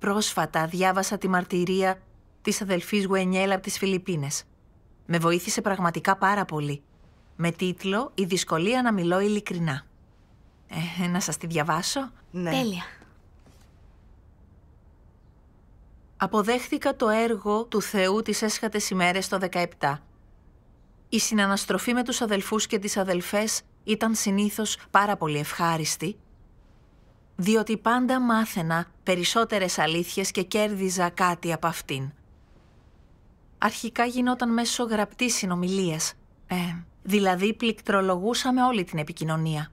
Ε, πρόσφατα διάβασα τη μαρτυρία της αδελφής Γουενιέλα από τις Φιλιππίνες. Με βοήθησε πραγματικά πάρα πολύ. Με τίτλο «Η δυσκολία να μιλώ ειλικρινά». Ε, να σας τη διαβάσω. Ναι. Τέλεια. Αποδέχθηκα το έργο του Θεού τις έσχατες ημέρες το 17. Η συναναστροφή με τους αδελφούς και τις αδελφές ήταν συνήθως πάρα πολύ ευχάριστη, διότι πάντα μάθαινα περισσότερες αλήθειες και κέρδιζα κάτι από αυτήν. Αρχικά γινόταν μέσω γραπτής συνομιλίας, ε, δηλαδή πληκτρολογούσαμε όλη την επικοινωνία.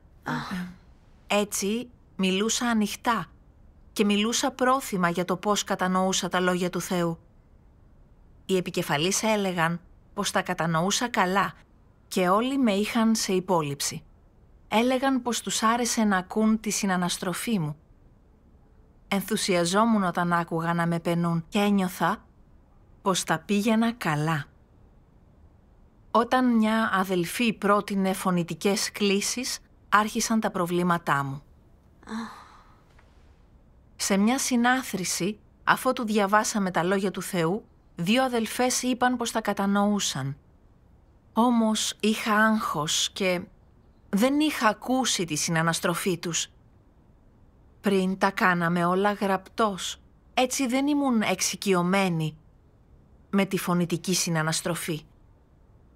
Έτσι μιλούσα ανοιχτά και μιλούσα πρόθυμα για το πώς κατανοούσα τα λόγια του Θεού. Οι επικεφαλείς έλεγαν πως τα κατανοούσα καλά και όλοι με είχαν σε υπόλοιψη. Έλεγαν πως τους άρεσε να ακούν τη συναναστροφή μου. Ενθουσιαζόμουν όταν άκουγα να με πενούν και ένιωθα πως τα πήγαινα καλά. Όταν μια αδελφή πρότεινε φωνητικές κλήσεις, άρχισαν τα προβλήματά μου. Σε μια συνάθρηση, αφού του διαβάσαμε τα λόγια του Θεού, δύο αδελφές είπαν πως τα κατανοούσαν. Όμως είχα άγχος και δεν είχα ακούσει τη συναναστροφή τους. Πριν τα κάναμε όλα γραπτός, έτσι δεν ήμουν εξοικειωμένη με τη φωνητική συναναστροφή.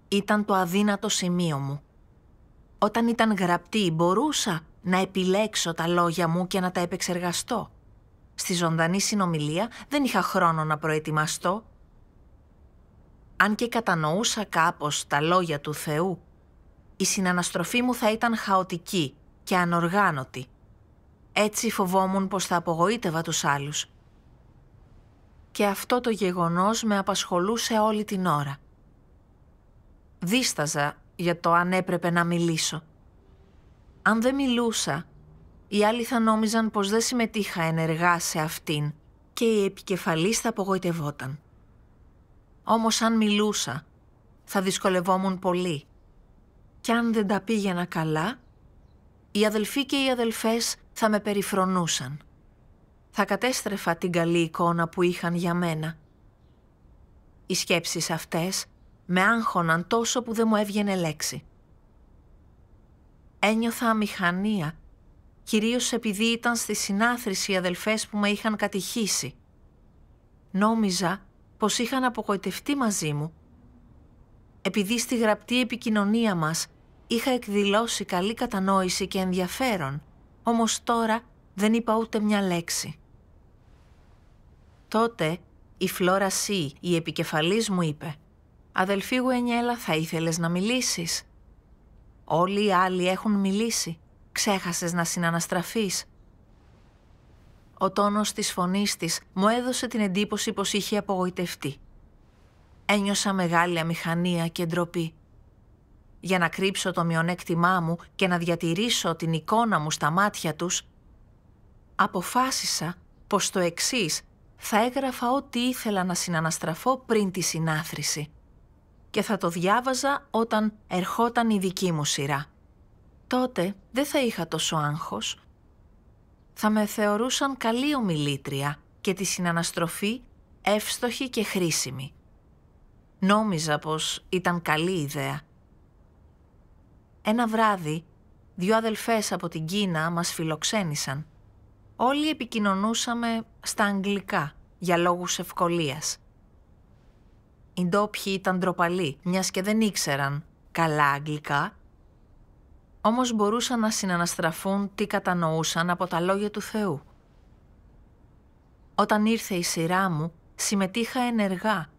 Ήταν το αδύνατο σημείο μου. Όταν ήταν γραπτή μπορούσα να επιλέξω τα λόγια μου και να τα επεξεργαστώ. Στη ζωντανή συνομιλία δεν είχα χρόνο να προετοιμαστώ. Αν και κατανοούσα κάπως τα λόγια του Θεού, η συναναστροφή μου θα ήταν χαοτική και ανοργάνωτη. Έτσι φοβόμουν πως θα απογοήτευα τους άλλους. Και αυτό το γεγονός με απασχολούσε όλη την ώρα. Δίσταζα για το αν έπρεπε να μιλήσω. Αν δεν μιλούσα, οι άλλοι θα νόμιζαν πως δεν συμμετείχα ενεργά σε αυτήν και η επικεφαλής θα απογοητευόταν. Όμως αν μιλούσα, θα δυσκολευόμουν πολύ. Κι αν δεν τα πήγαινα καλά, οι αδελφοί και οι αδελφές θα με περιφρονούσαν. Θα κατέστρεφα την καλή εικόνα που είχαν για μένα. Οι σκέψεις αυτές με άγχωναν τόσο που δεν μου έβγαινε λέξη. Ένιωθα αμηχανία, κυρίως επειδή ήταν στη συνάθρηση οι αδελφές που με είχαν κατηχήσει. Νόμιζα πως είχαν απογοητευτεί μαζί μου. Επειδή στη γραπτή επικοινωνία μας είχα εκδηλώσει καλή κατανόηση και ενδιαφέρον, όμως τώρα δεν είπα ούτε μια λέξη. Τότε η Φλόρα Σι, η επικεφαλής μου είπε «Αδελφή Γουενιέλα, θα ήθελες να μιλήσεις» Όλοι οι άλλοι έχουν μιλήσει. Ξέχασες να συναναστραφείς. Ο τόνος της φωνής της μου έδωσε την εντύπωση πως είχε απογοητευτεί. Ένιωσα μεγάλη αμηχανία και ντροπή. Για να κρύψω το μειονέκτημά μου και να διατηρήσω την εικόνα μου στα μάτια τους, αποφάσισα πως το εξής θα έγραφα ό,τι ήθελα να συναναστραφώ πριν τη συνάθρηση και θα το διάβαζα όταν ερχόταν η δική μου σειρά. Τότε δεν θα είχα τόσο άγχος. Θα με θεωρούσαν καλή ομιλήτρια και τη συναναστροφή εύστοχη και χρήσιμη. Νόμιζα πως ήταν καλή ιδέα. Ένα βράδυ, δύο αδελφές από την Κίνα μας φιλοξένησαν. Όλοι επικοινωνούσαμε στα αγγλικά για λόγους ευκολίας. Οι ντόπιοι ήταν ντροπαλοί, μιας και δεν ήξεραν καλά αγγλικά, όμως μπορούσαν να συναναστραφούν τι κατανοούσαν από τα λόγια του Θεού. Όταν ήρθε η σειρά μου, συμμετείχα ενεργά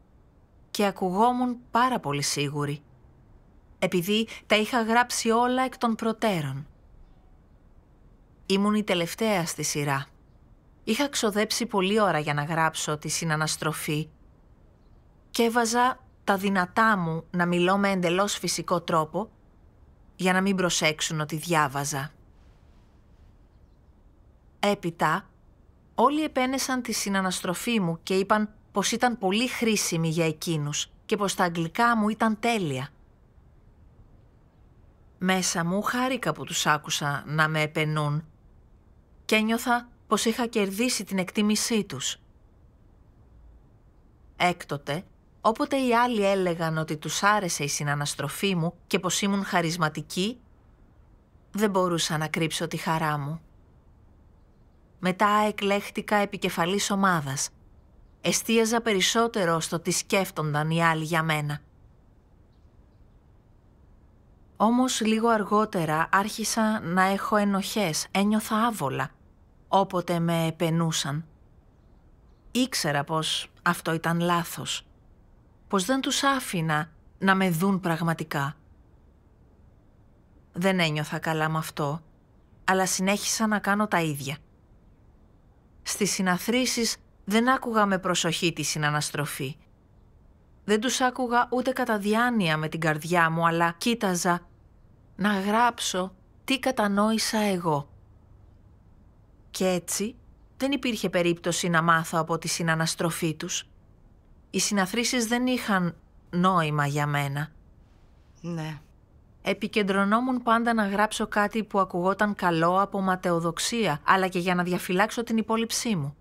και ακουγόμουν πάρα πολύ σίγουρη, επειδή τα είχα γράψει όλα εκ των προτέρων. Ήμουν η τελευταία στη σειρά. Είχα ξοδέψει πολλή ώρα για να γράψω τη συναναστροφή και έβαζα τα δυνατά μου να μιλώ με εντελώς φυσικό τρόπο για να μην προσέξουν ότι διάβαζα. Έπειτα, όλοι επένεσαν τη συναναστροφή μου και είπαν πως ήταν πολύ χρήσιμη για εκείνους και πως τα αγγλικά μου ήταν τέλεια. Μέσα μου χάρηκα που τους άκουσα να με επενούν και ένιωθα πως είχα κερδίσει την εκτίμησή τους. Έκτοτε, όποτε οι άλλοι έλεγαν ότι τους άρεσε η συναναστροφή μου και πως ήμουν χαρισματική, δεν μπορούσα να κρύψω τη χαρά μου. Μετά εκλέχτηκα επικεφαλής ομάδας. Εστίαζα περισσότερο στο τι σκέφτονταν οι άλλοι για μένα. Όμως λίγο αργότερα άρχισα να έχω ενοχές, ένιωθα άβολα, όποτε με επενούσαν. Ήξερα πως αυτό ήταν λάθος, πως δεν τους άφηνα να με δουν πραγματικά. Δεν ένιωθα καλά με αυτό, αλλά συνέχισα να κάνω τα ίδια. Στις συναθρήσεις δεν άκουγα με προσοχή τη συναναστροφή. Δεν τους άκουγα ούτε κατά διάνοια με την καρδιά μου, αλλά κοίταζα να γράψω τι κατανόησα εγώ. Και έτσι δεν υπήρχε περίπτωση να μάθω από τη συναναστροφή τους. Οι συναθρήσεις δεν είχαν νόημα για μένα. Ναι. Επικεντρωνόμουν πάντα να γράψω κάτι που ακουγόταν καλό από ματαιοδοξία, αλλά και για να διαφυλάξω την υπόλοιψή μου.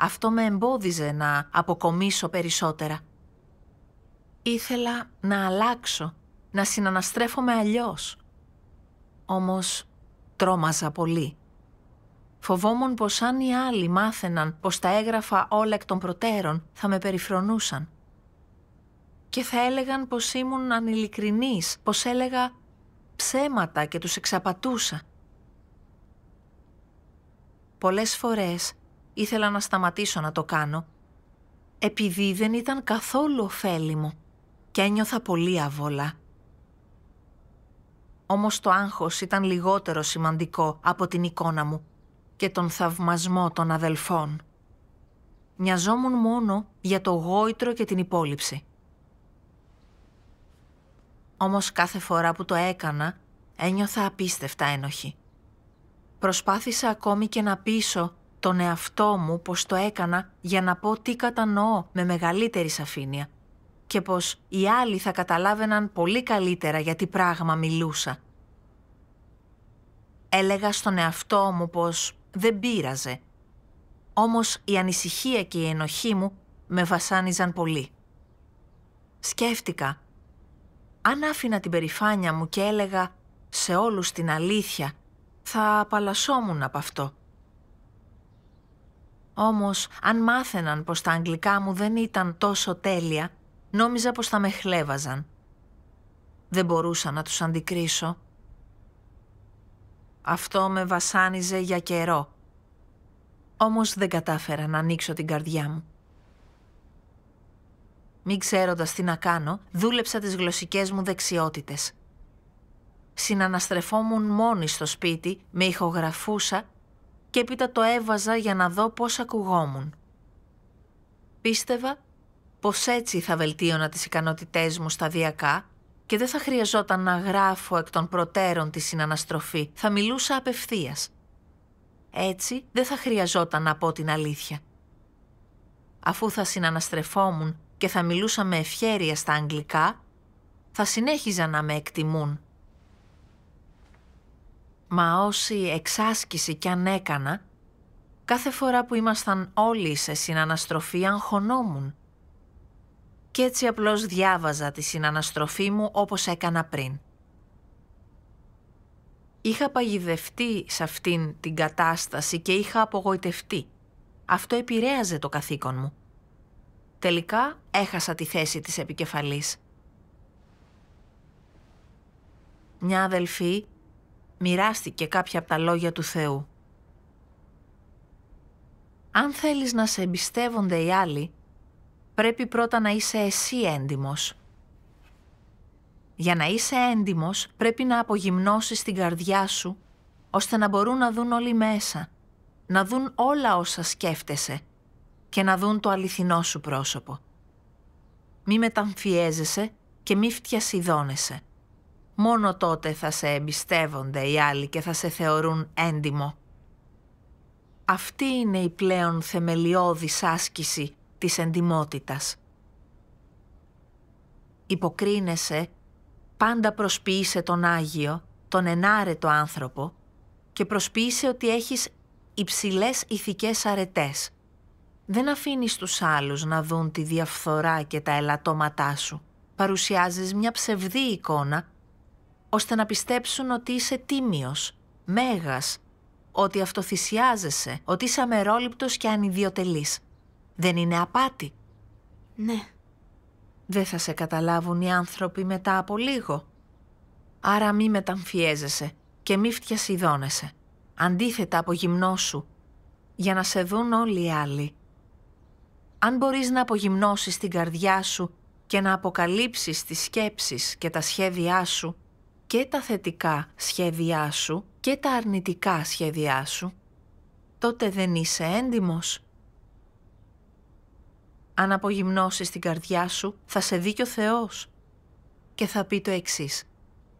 Αυτό με εμπόδιζε να αποκομίσω περισσότερα. Ήθελα να αλλάξω, να συναναστρέφομαι αλλιώς. Όμως τρόμαζα πολύ. Φοβόμουν πως αν οι άλλοι μάθαιναν πως τα έγραφα όλα εκ των προτέρων θα με περιφρονούσαν. Και θα έλεγαν πως ήμουν ανηλικρινής, πως έλεγα ψέματα και τους εξαπατούσα. Πολλές φορές ήθελα να σταματήσω να το κάνω, επειδή δεν ήταν καθόλου ωφέλιμο και ένιωθα πολύ αβολά. Όμως το άγχος ήταν λιγότερο σημαντικό από την εικόνα μου και τον θαυμασμό των αδελφών. Μοιαζόμουν μόνο για το γόητρο και την υπόλοιψη. Όμως κάθε φορά που το έκανα ένιωθα απίστευτα ένοχη. Προσπάθησα ακόμη και να πείσω τον εαυτό μου πως το έκανα για να πω τι κατανοώ με μεγαλύτερη σαφήνεια και πως οι άλλοι θα καταλάβαιναν πολύ καλύτερα για τι πράγμα μιλούσα. Έλεγα στον εαυτό μου πως δεν πείραζε. Όμως η ανησυχία και η ενοχή μου με βασάνιζαν πολύ. Σκέφτηκα, αν άφηνα την περηφάνεια μου και έλεγα σε όλους την αλήθεια, θα απαλλασσόμουν από αυτό. Όμως, αν μάθαιναν πως τα αγγλικά μου δεν ήταν τόσο τέλεια, νόμιζα πως θα με χλέβαζαν. Δεν μπορούσα να τους αντικρίσω. Αυτό με βασάνιζε για καιρό. Όμως δεν κατάφερα να ανοίξω την καρδιά μου. Μην ξέροντας τι να κάνω, δούλεψα τις γλωσσικές μου δεξιότητες. Συναναστρεφόμουν μόνη στο σπίτι, με ηχογραφούσα και έπειτα το έβαζα για να δω πώς ακουγόμουν. Πίστευα πως έτσι θα βελτίωνα τις ικανότητές μου σταδιακά και δεν θα χρειαζόταν να γράφω εκ των προτέρων τη συναναστροφή, θα μιλούσα απευθείας. Έτσι δεν θα χρειαζόταν να πω την αλήθεια. Αφού θα συναναστρεφόμουν και θα μιλούσα με ευχέρεια στα αγγλικά, θα συνέχιζα να με εκτιμούν. Μα όση εξάσκηση κι αν έκανα, κάθε φορά που ήμασταν όλοι σε συναναστροφή αγχωνόμουν κι έτσι απλώς διάβαζα τη συναναστροφή μου όπως έκανα πριν. Είχα παγιδευτεί σε αυτήν την κατάσταση και είχα απογοητευτεί. Αυτό επηρέαζε το καθήκον μου. Τελικά έχασα τη θέση της επικεφαλής. Μια αδελφή μοιράστηκε κάποια από τα λόγια του Θεού. Αν θέλεις να σε εμπιστεύονται οι άλλοι, πρέπει πρώτα να είσαι εσύ έντιμος. Για να είσαι έντιμος πρέπει να απογυμνώσεις την καρδιά σου, ώστε να μπορούν να δουν όλοι μέσα, να δουν όλα όσα σκέφτεσαι και να δουν το αληθινό σου πρόσωπο. Μη μεταμφιέζεσαι και μη φτιασιδώνεσαι. Μόνο τότε θα σε εμπιστεύονται οι άλλοι και θα σε θεωρούν έντιμο. Αυτή είναι η πλέον θεμελιώδης άσκηση της εντιμότητας. Υποκρίνεσαι, πάντα προσποιείσαι τον Άγιο, τον ενάρετο άνθρωπο και προσποιείσαι ότι έχεις υψηλές ηθικές αρετές. Δεν αφήνεις τους άλλους να δουν τη διαφθορά και τα ελαττώματά σου. Παρουσιάζεις μια ψευδή εικόνα, ώστε να πιστέψουν ότι είσαι τίμιος, μέγας, ότι αυτοθυσιάζεσαι, ότι είσαι αμερόληπτος και ανιδιοτελής. Δεν είναι απάτη. Ναι. Δεν θα σε καταλάβουν οι άνθρωποι μετά από λίγο. Άρα μη μεταμφιέζεσαι και μη φτιασιδώνεσαι. Αντίθετα απογυμνώσου, για να σε δουν όλοι οι άλλοι. Αν μπορείς να απογυμνώσεις την καρδιά σου και να αποκαλύψεις τις σκέψεις και τα σχέδιά σου και τα θετικά σχέδιά σου και τα αρνητικά σχέδιά σου, τότε δεν είσαι έντιμος. Αν απογυμνώσεις την καρδιά σου, θα σε δει και ο Θεός και θα πει το εξής.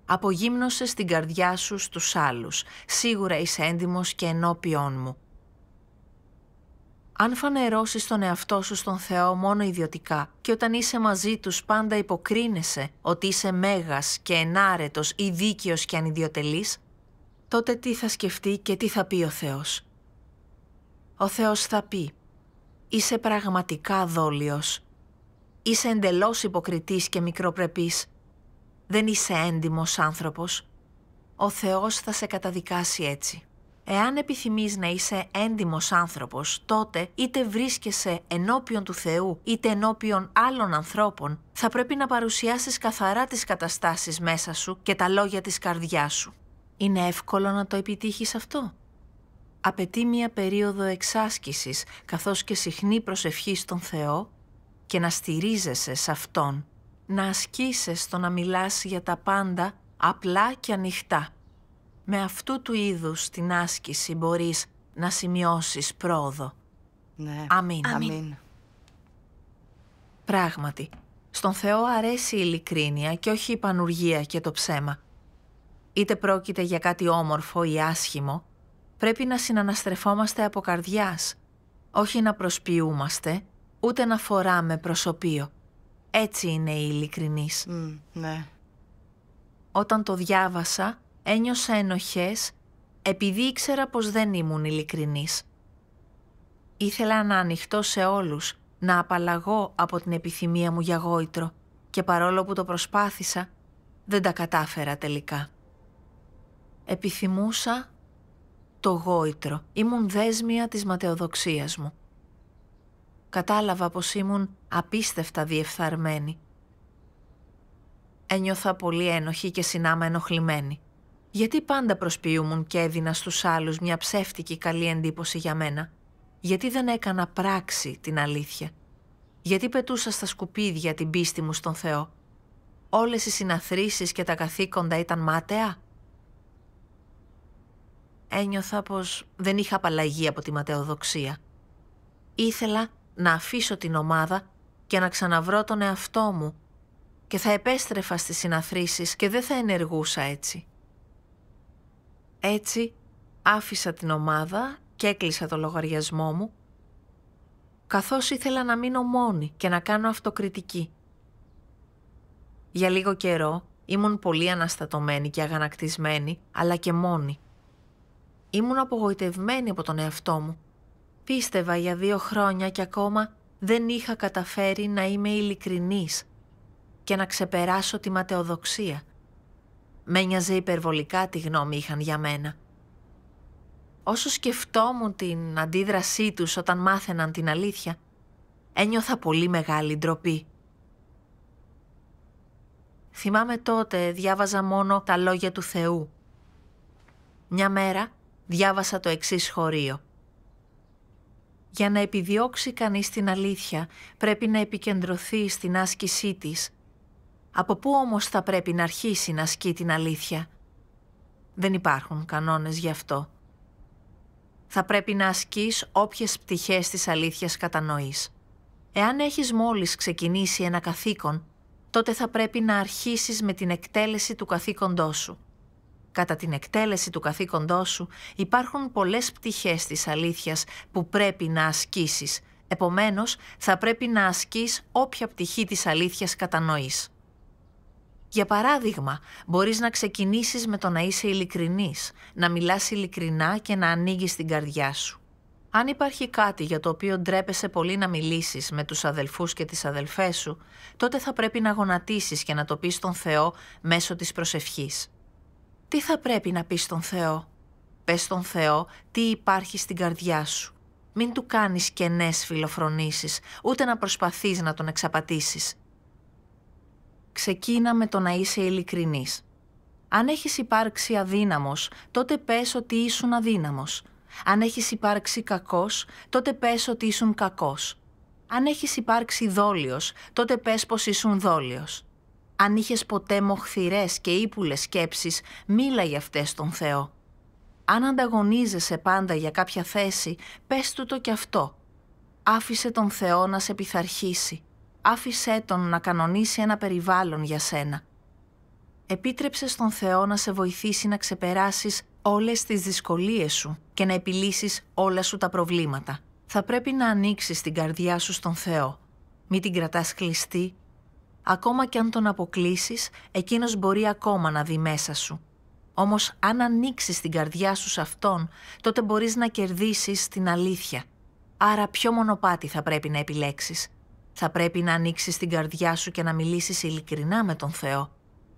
Απογύμνωσες την καρδιά σου στους άλλους. Σίγουρα είσαι έντιμος και ενώπιόν μου. Αν φανερώσεις τον εαυτό σου στον Θεό μόνο ιδιωτικά και όταν είσαι μαζί τους πάντα υποκρίνεσαι ότι είσαι μέγας και ενάρετος ή δίκαιος και ανιδιοτελής, τότε τι θα σκεφτεί και τι θα πει ο Θεός; Ο Θεός θα πει «Είσαι πραγματικά δόλιος. Είσαι εντελώς υποκριτής και μικροπρεπής. Δεν είσαι έντιμος άνθρωπος. Ο Θεός θα σε καταδικάσει έτσι». Εάν επιθυμείς να είσαι έντιμος άνθρωπος, τότε είτε βρίσκεσαι ενώπιον του Θεού, είτε ενώπιον άλλων ανθρώπων, θα πρέπει να παρουσιάσεις καθαρά τις καταστάσεις μέσα σου και τα λόγια της καρδιάς σου. Είναι εύκολο να το επιτύχεις αυτό; Απαιτεί μία περίοδο εξάσκησης, καθώς και συχνή προσευχή στον Θεό και να στηρίζεσαι σε Αυτόν. Να ασκήσεις το να μιλάς για τα πάντα απλά και ανοιχτά με αυτού του είδους την άσκηση μπορείς να σημειώσεις πρόοδο. Ναι. Αμήν. Αμήν. Πράγματι, στον Θεό αρέσει η ειλικρίνεια και όχι η πανουργία και το ψέμα. Είτε πρόκειται για κάτι όμορφο ή άσχημο, πρέπει να συναναστρεφόμαστε από καρδιάς, όχι να προσποιούμαστε, ούτε να φοράμε προσωπείο. Έτσι είναι η ειλικρινής. ναι. Όταν το διάβασα, ένιωσα ενοχές επειδή ήξερα πως δεν ήμουν ειλικρινής. Ήθελα να ανοιχτώ σε όλους, να απαλλαγώ από την επιθυμία μου για γόητρο και παρόλο που το προσπάθησα, δεν τα κατάφερα τελικά. Επιθυμούσα το γόητρο, ήμουν δέσμια της ματαιοδοξίας μου. Κατάλαβα πως ήμουν απίστευτα διεφθαρμένη. Ένιωθα πολύ ένοχη και συνάμα ενοχλημένη. Γιατί πάντα προσποιούμουν και έδινα στους άλλους μια ψεύτικη καλή εντύπωση για μένα; Γιατί δεν έκανα πράξη την αλήθεια; Γιατί πετούσα στα σκουπίδια την πίστη μου στον Θεό; Όλες οι συναθρήσεις και τα καθήκοντα ήταν μάταια; Ένιωθα πως δεν είχα απαλλαγή από τη ματαιοδοξία. Ήθελα να αφήσω την ομάδα και να ξαναβρω τον εαυτό μου και θα επέστρεφα στις συναθρήσεις και δεν θα ενεργούσα έτσι. Έτσι άφησα την ομάδα και έκλεισα το λογαριασμό μου, καθώς ήθελα να μείνω μόνη και να κάνω αυτοκριτική. Για λίγο καιρό ήμουν πολύ αναστατωμένη και αγανακτισμένη, αλλά και μόνη. Ήμουν απογοητευμένη από τον εαυτό μου. Πίστευα για δύο χρόνια και ακόμα δεν είχα καταφέρει να είμαι ειλικρινής και να ξεπεράσω τη ματαιοδοξία. Με νοιάζε υπερβολικά τη γνώμη είχαν για μένα. Όσο σκεφτόμουν την αντίδρασή τους όταν μάθαιναν την αλήθεια, ένιωθα πολύ μεγάλη ντροπή. Θυμάμαι τότε διάβαζα μόνο τα λόγια του Θεού. Μια μέρα διάβασα το εξής χωρίο. Για να επιδιώξει κανείς την αλήθεια πρέπει να επικεντρωθεί στην άσκησή της από πού όμως θα πρέπει να αρχίσει να ασκεί την αλήθεια; Δεν υπάρχουν κανόνες γι' αυτό. Θα πρέπει να ασκείς όποιες πτυχές της αλήθειας κατανοείς. Εάν έχεις μόλις ξεκινήσει ένα καθήκον, τότε θα πρέπει να αρχίσεις με την εκτέλεση του καθήκοντός σου. Κατά την εκτέλεση του καθήκοντός σου υπάρχουν πολλές πτυχές της αλήθειας που πρέπει να ασκήσεις, επομένως θα πρέπει να ασκείς όποια πτυχή της αλήθειας κατανοείς. Για παράδειγμα, μπορείς να ξεκινήσεις με το να είσαι ειλικρινής, να μιλάς ειλικρινά και να ανοίγεις την καρδιά σου. Αν υπάρχει κάτι για το οποίο ντρέπεσαι πολύ να μιλήσεις με τους αδελφούς και τις αδελφές σου, τότε θα πρέπει να γονατίσεις και να το πεις στον Θεό μέσω της προσευχής. Τι θα πρέπει να πεις στον Θεό; Πες στον Θεό τι υπάρχει στην καρδιά σου. Μην του κάνεις κενές φιλοφρονήσεις, ούτε να προσπαθείς να τον εξαπατήσεις. Ξεκίνα με το να είσαι ειλικρινής. Αν έχεις υπάρξει αδύναμος, τότε πες ότι ήσουν αδύναμος. Αν έχεις υπάρξει κακός, τότε πες ότι ήσουν κακός. Αν έχεις υπάρξει δόλιος, τότε πες πως ήσουν δόλιος. Αν είχες ποτέ μοχθηρές και ύπουλες σκέψεις, μίλα για αυτές τον Θεό. Αν ανταγωνίζεσαι πάντα για κάποια θέση, πες του το κι αυτό. Άφησε τον Θεό να σε πειθαρχήσει. Άφησέ τον να κανονίσει ένα περιβάλλον για σένα. Επίτρεψε στον Θεό να σε βοηθήσει να ξεπεράσεις όλες τις δυσκολίες σου και να επιλύσεις όλα σου τα προβλήματα. Θα πρέπει να ανοίξεις την καρδιά σου στον Θεό. Μην την κρατάς κλειστή. Ακόμα κι αν τον αποκλείσεις, εκείνος μπορεί ακόμα να δει μέσα σου. Όμως αν ανοίξεις την καρδιά σου σε Αυτόν, τότε μπορείς να κερδίσεις την αλήθεια. Άρα ποιο μονοπάτι θα πρέπει να επιλέξεις. Θα πρέπει να ανοίξεις την καρδιά σου και να μιλήσεις ειλικρινά με τον Θεό.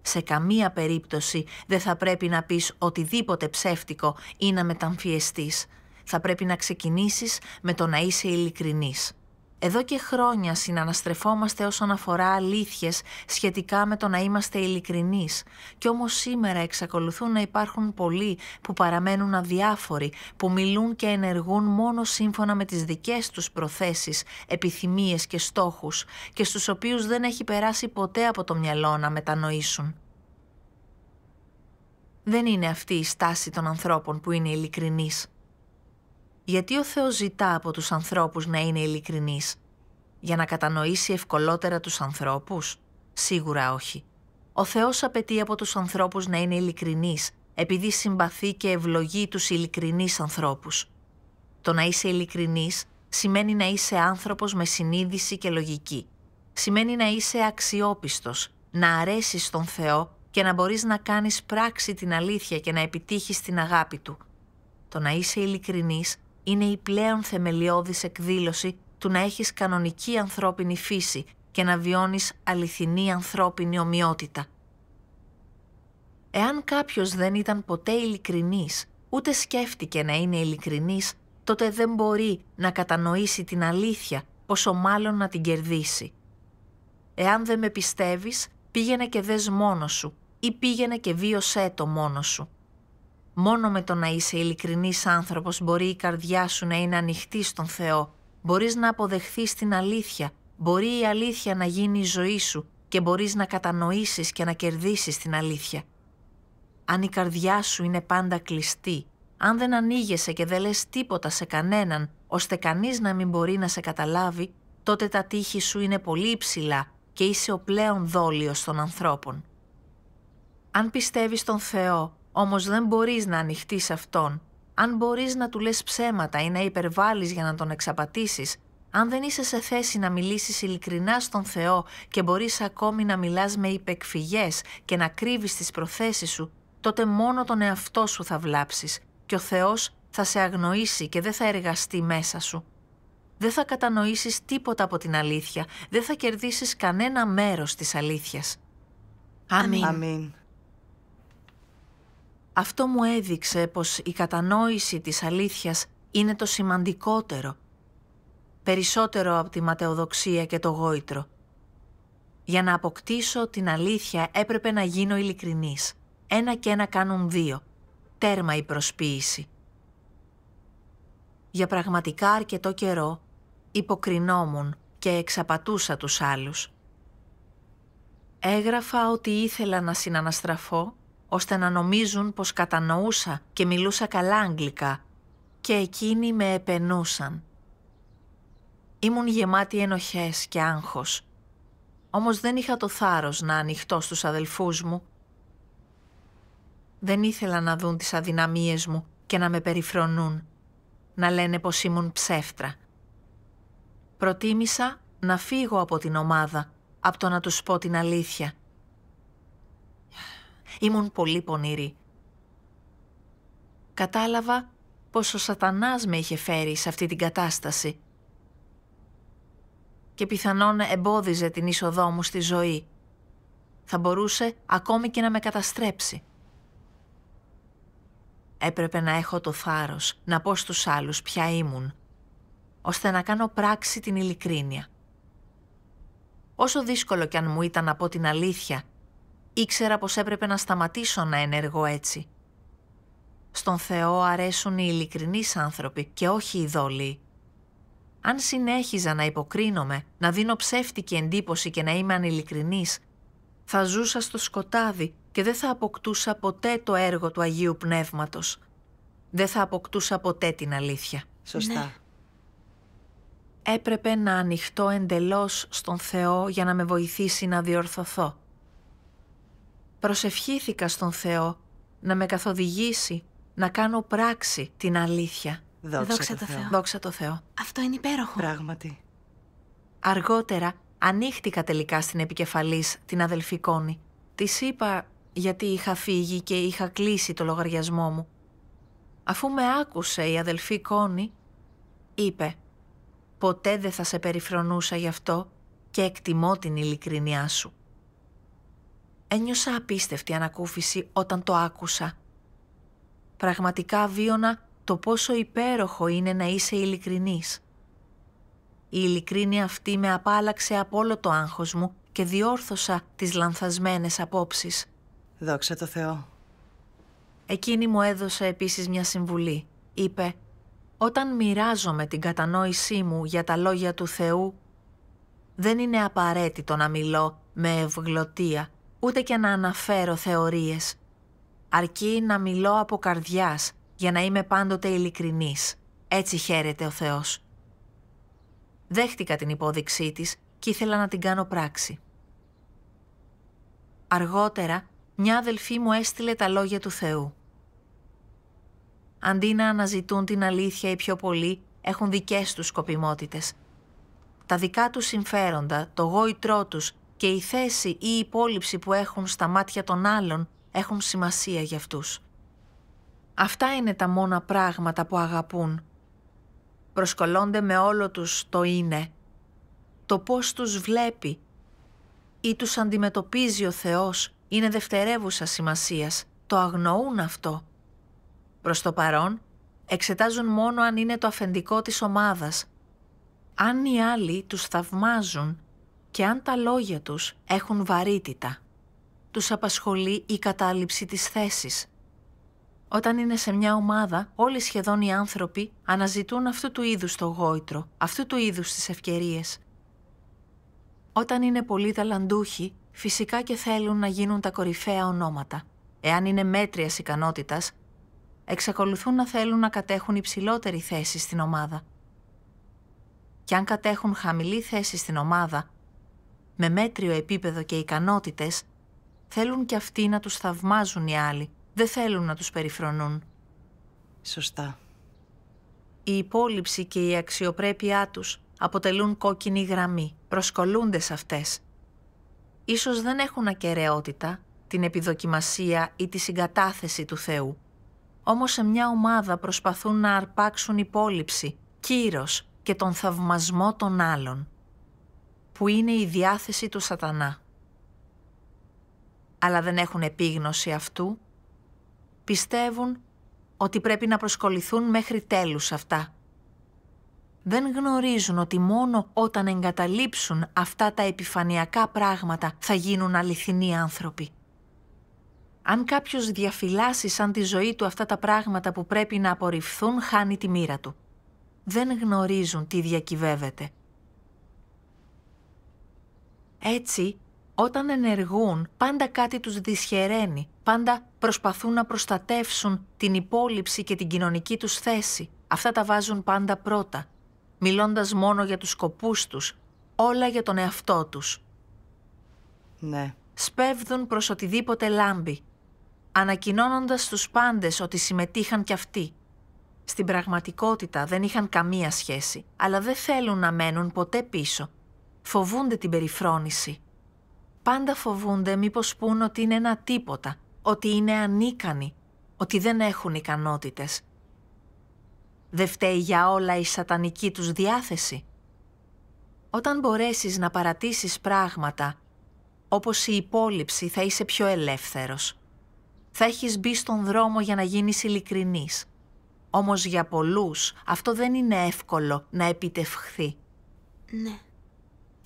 Σε καμία περίπτωση δεν θα πρέπει να πεις οτιδήποτε ψεύτικο ή να μεταμφιεστείς. Θα πρέπει να ξεκινήσεις με το να είσαι ειλικρινής. Εδώ και χρόνια συναναστρεφόμαστε όσον αφορά αλήθειες σχετικά με το να είμαστε ειλικρινείς και όμως σήμερα εξακολουθούν να υπάρχουν πολλοί που παραμένουν αδιάφοροι, που μιλούν και ενεργούν μόνο σύμφωνα με τις δικές τους προθέσεις, επιθυμίες και στόχους και στους οποίους δεν έχει περάσει ποτέ από το μυαλό να μετανοήσουν. Δεν είναι αυτή η στάση των ανθρώπων που είναι ειλικρινείς. Γιατί ο Θεός ζητά από τους ανθρώπους να είναι ειλικρινείς; Για να κατανοήσει ευκολότερα τους ανθρώπους; Σίγουρα όχι. Ο Θεός απαιτεί από τους ανθρώπους να είναι ειλικρινείς, επειδή συμπαθεί και ευλογεί τους ειλικρινείς ανθρώπους. Το να είσαι ειλικρινής σημαίνει να είσαι άνθρωπος με συνείδηση και λογική. Σημαίνει να είσαι αξιόπιστος, να αρέσεις στον Θεό και να μπορείς να κάνεις πράξη την αλήθεια και να επιτύχεις την αγάπη Του. Το να είσαι ειλικρινής είναι η πλέον θεμελιώδης εκδήλωση του να έχεις κανονική ανθρώπινη φύση και να βιώνεις αληθινή ανθρώπινη ομοιότητα. Εάν κάποιος δεν ήταν ποτέ ειλικρινής, ούτε σκέφτηκε να είναι ειλικρινής, τότε δεν μπορεί να κατανοήσει την αλήθεια, πόσο μάλλον να την κερδίσει. Εάν δεν με πιστεύεις, πήγαινε και δες μόνος σου ή πήγαινε και βίωσέ το μόνος σου. Μόνο με το να είσαι ειλικρινής άνθρωπος μπορεί η καρδιά σου να είναι ανοιχτή στον Θεό. Μπορείς να αποδεχθείς την αλήθεια. Μπορεί η αλήθεια να γίνει η ζωή σου και μπορείς να κατανοήσεις και να κερδίσεις την αλήθεια. Αν η καρδιά σου είναι πάντα κλειστή, αν δεν ανοίγεσαι και δεν λες τίποτα σε κανέναν, ώστε κανείς να μην μπορεί να σε καταλάβει, τότε τα τείχη σου είναι πολύ υψηλά και είσαι ο πλέον δόλιος των ανθρώπων. Αν πιστεύεις στον Θεό, όμως δεν μπορείς να ανοιχτείς Αυτόν, αν μπορείς να του λες ψέματα ή να υπερβάλλεις για να τον εξαπατήσεις, αν δεν είσαι σε θέση να μιλήσεις ειλικρινά στον Θεό και μπορείς ακόμη να μιλάς με υπεκφυγές και να κρύβεις τις προθέσεις σου, τότε μόνο τον εαυτό σου θα βλάψεις και ο Θεός θα σε αγνοήσει και δεν θα εργαστεί μέσα σου. Δεν θα κατανοήσεις τίποτα από την αλήθεια, δεν θα κερδίσεις κανένα μέρος της αλήθειας. Αμήν. Αμήν. Αυτό μου έδειξε πως η κατανόηση της αλήθειας είναι το σημαντικότερο, περισσότερο από τη ματαιοδοξία και το γόητρο. Για να αποκτήσω την αλήθεια έπρεπε να γίνω ειλικρινής. Ένα και ένα κάνουν δύο. Τέρμα η προσποίηση. Για πραγματικά αρκετό καιρό υποκρινόμουν και εξαπατούσα τους άλλους. Έγραφα ότι ήθελα να συναναστραφώ ώστε να νομίζουν πως κατανοούσα και μιλούσα καλά αγγλικά και εκείνοι με επενούσαν. Ήμουν γεμάτη ενοχές και άγχος, όμως δεν είχα το θάρρος να ανοιχτώ στους αδελφούς μου. Δεν ήθελα να δουν τις αδυναμίες μου και να με περιφρονούν, να λένε πως ήμουν ψεύτρα. Προτίμησα να φύγω από την ομάδα, από το να τους πω την αλήθεια Ήμουν πολύ πονηρή. Κατάλαβα πως ο σατανάς με είχε φέρει σε αυτή την κατάσταση και πιθανόν εμπόδιζε την είσοδό μου στη ζωή. Θα μπορούσε ακόμη και να με καταστρέψει. Έπρεπε να έχω το θάρρος να πω στους άλλους ποια ήμουν, ώστε να κάνω πράξη την ειλικρίνεια. Όσο δύσκολο κι αν μου ήταν να πω την αλήθεια, ήξερα πως έπρεπε να σταματήσω να ενεργώ έτσι. Στον Θεό αρέσουν οι ειλικρινείς άνθρωποι και όχι οι δόλοι. Αν συνέχιζα να υποκρίνομαι, να δίνω ψεύτικη εντύπωση και να είμαι ανηλικρινής, θα ζούσα στο σκοτάδι και δεν θα αποκτούσα ποτέ το έργο του Αγίου Πνεύματος. Δεν θα αποκτούσα ποτέ την αλήθεια. Σωστά. Ναι. Έπρεπε να ανοιχτώ εντελώς στον Θεό για να με βοηθήσει να διορθωθώ. Προσευχήθηκα στον Θεό να με καθοδηγήσει, να κάνω πράξη την αλήθεια. Δόξα, Δόξα το Θεό. Δόξα το Θεό. Αυτό είναι υπέροχο. Πράγματι. Αργότερα ανοίχτηκα τελικά στην επικεφαλής την αδελφή Κόνη. Της είπα γιατί είχα φύγει και είχα κλείσει το λογαριασμό μου. Αφού με άκουσε η αδελφή Κόνη, είπε «Ποτέ δεν θα σε περιφρονούσα γι' αυτό και εκτιμώ την ειλικρινιά σου». Ένιωσα απίστευτη ανακούφιση όταν το άκουσα. Πραγματικά βίωνα το πόσο υπέροχο είναι να είσαι ειλικρινής. Η ειλικρίνη αυτή με απάλαξε από όλο το άγχος μου και διόρθωσα τις λανθασμένες απόψεις. Δόξα τω Θεώ. Εκείνη μου έδωσε επίσης μια συμβουλή. Είπε «Όταν μοιράζομαι την κατανόησή μου για τα λόγια του Θεού, δεν είναι απαραίτητο να μιλώ με ευγλωτία, ούτε και να αναφέρω θεωρίες. Αρκεί να μιλώ από καρδιάς για να είμαι πάντοτε ειλικρινής. Έτσι χαίρεται ο Θεός. Δέχτηκα την υπόδειξή της και ήθελα να την κάνω πράξη. Αργότερα, μια αδελφή μου έστειλε τα λόγια του Θεού. Αντί να αναζητούν την αλήθεια οι πιο πολλοί, έχουν δικές τους σκοπιμότητες. Τα δικά τους συμφέροντα, το γόητρό τους και η θέση ή η υπόλοιψη που έχουν στα μάτια των άλλων έχουν σημασία για αυτούς. Αυτά είναι τα μόνα πράγματα που αγαπούν. Προσκολώνται με όλο τους το είναι. Το πώς τους βλέπει ή τους αντιμετωπίζει ο Θεός είναι δευτερεύουσα σημασίας. Το αγνοούν αυτό. Προς το παρόν, εξετάζουν μόνο αν είναι το αφεντικό της ομάδας. Αν οι άλλοι τους θαυμάζουν και αν τα λόγια τους έχουν βαρύτητα. Τους απασχολεί η κατάληψη της θέσης. Όταν είναι σε μια ομάδα, όλοι σχεδόν οι άνθρωποι αναζητούν αυτού του είδους το γόητρο, αυτού του είδους τις ευκαιρίες. Όταν είναι πολύ ταλαντούχοι, φυσικά και θέλουν να γίνουν τα κορυφαία ονόματα. Εάν είναι μέτριας ικανότητας, εξακολουθούν να θέλουν να κατέχουν υψηλότερη θέση στην ομάδα. Και αν κατέχουν χαμηλή θέση στην ομάδα, με μέτριο επίπεδο και ικανότητες, θέλουν και αυτοί να τους θαυμάζουν οι άλλοι δεν θέλουν να τους περιφρονούν. Σωστά. Η υπόλοιψη και η αξιοπρέπειά τους αποτελούν κόκκινη γραμμή, προσκολούνται σε αυτές. Ίσως δεν έχουν ακαιρεότητα, την επιδοκιμασία ή τη συγκατάθεση του Θεού. Όμως σε μια ομάδα προσπαθούν να αρπάξουν υπόλοιψη, κύρος και τον θαυμασμό των άλλων, που είναι η διάθεση του σατανά. Αλλά δεν έχουν επίγνωση αυτού πιστεύουν ότι πρέπει να προσκοληθούν μέχρι τέλους αυτά. Δεν γνωρίζουν ότι μόνο όταν εγκαταλείψουν αυτά τα επιφανειακά πράγματα θα γίνουν αληθινοί άνθρωποι. Αν κάποιος διαφυλάσει σαν τη ζωή του αυτά τα πράγματα που πρέπει να απορριφθούν, χάνει τη μοίρα του. Δεν γνωρίζουν τι διακυβεύεται. Έτσι, όταν ενεργούν, πάντα κάτι τους δυσχεραίνει, πάντα προσπαθούν να προστατεύσουν την υπόλοιψη και την κοινωνική τους θέση. Αυτά τα βάζουν πάντα πρώτα, μιλώντας μόνο για τους σκοπούς τους, όλα για τον εαυτό τους. Ναι. Σπέβδουν προς οτιδήποτε λάμπει, ανακοινώνοντας στους πάντες ότι συμμετείχαν κι αυτοί. Στην πραγματικότητα δεν είχαν καμία σχέση, αλλά δεν θέλουν να μένουν ποτέ πίσω. Φοβούνται την περιφρόνηση. Πάντα φοβούνται μήπως πούν ότι είναι ένα τίποτα ότι είναι ανίκανοι, ότι δεν έχουν ικανότητες. Δεν φταίει για όλα η σατανική τους διάθεση. Όταν μπορέσεις να παρατήσεις πράγματα, όπως η υπόλοιψη θα είσαι πιο ελεύθερος. Θα έχεις μπει στον δρόμο για να γίνεις ειλικρινής. Όμως για πολλούς αυτό δεν είναι εύκολο να επιτευχθεί. Ναι.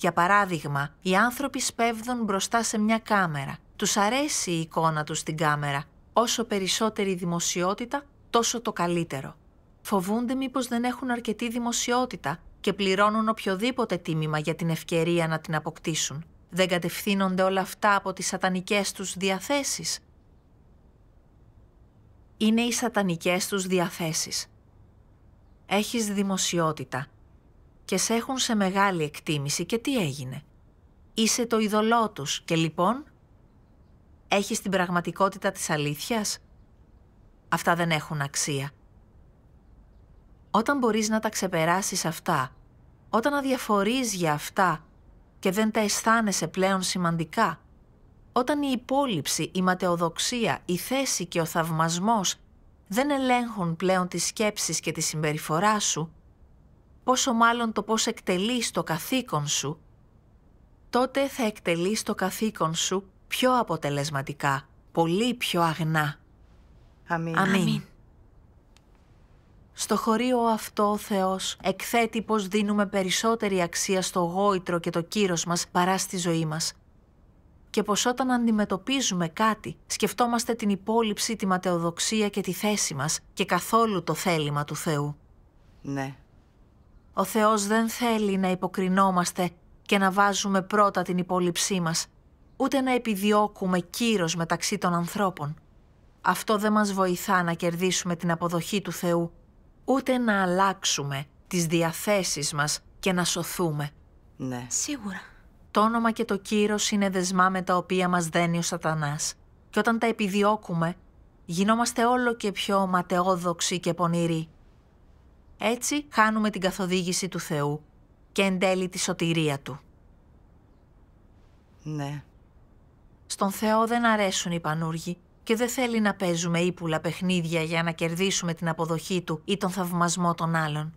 Για παράδειγμα, οι άνθρωποι σπέβδουν μπροστά σε μια κάμερα. Τους αρέσει η εικόνα τους στην κάμερα. Όσο περισσότερη δημοσιότητα, τόσο το καλύτερο. Φοβούνται μήπως δεν έχουν αρκετή δημοσιότητα και πληρώνουν οποιοδήποτε τίμημα για την ευκαιρία να την αποκτήσουν. Δεν κατευθύνονται όλα αυτά από τις σατανικές τους διαθέσεις. Είναι οι σατανικές τους διαθέσεις. Έχεις δημοσιότητα και σε έχουν σε μεγάλη εκτίμηση και τι έγινε. Είσαι το ειδωλό τους και λοιπόν έχεις την πραγματικότητα της αλήθειας; Αυτά δεν έχουν αξία. Όταν μπορείς να τα ξεπεράσεις αυτά, όταν αδιαφορείς για αυτά και δεν τα αισθάνεσαι πλέον σημαντικά, όταν η υπόλοιψη, η ματαιοδοξία, η θέση και ο θαυμασμός δεν ελέγχουν πλέον τις σκέψεις και τη συμπεριφορά σου, πόσο μάλλον το πώς εκτελείς το καθήκον σου, τότε θα εκτελείς το καθήκον σου πιο αποτελεσματικά, πολύ πιο αγνά. Αμήν. Αμήν. Στο χωρίο αυτό ο Θεός εκθέτει πως δίνουμε περισσότερη αξία στο γόητρο και το κύρος μας παρά στη ζωή μας. Και πως όταν αντιμετωπίζουμε κάτι, σκεφτόμαστε την υπόλοιψη, τη ματαιοδοξία και τη θέση μας και καθόλου το θέλημα του Θεού. Ναι. Ο Θεός δεν θέλει να υποκρινόμαστε και να βάζουμε πρώτα την υπόλοιψή μας, ούτε να επιδιώκουμε κύρος μεταξύ των ανθρώπων. Αυτό δεν μας βοηθά να κερδίσουμε την αποδοχή του Θεού ούτε να αλλάξουμε τις διαθέσεις μας και να σωθούμε. Ναι. Σίγουρα. Το όνομα και το κύρος είναι δεσμά με τα οποία μας δένει ο σατανάς. Και όταν τα επιδιώκουμε, γινόμαστε όλο και πιο ματαιόδοξοι και πονηροί. Έτσι χάνουμε την καθοδήγηση του Θεού και εν τέλει τη σωτηρία Του. Ναι. Στον Θεό δεν αρέσουν οι πανούργοι και δεν θέλει να παίζουμε ύπουλα παιχνίδια για να κερδίσουμε την αποδοχή του ή τον θαυμασμό των άλλων.